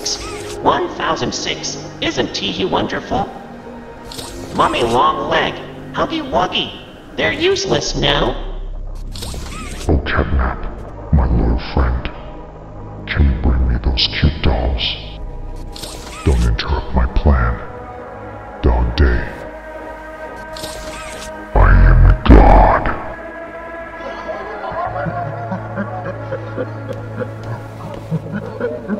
1006. Isn't Teehee wonderful? Mommy Long Leg, Huggy Wuggy. They're useless now. Oh, Catnap, my loyal friend. Can you bring me those cute dolls? Don't interrupt my plan. Dog Day. I am a god.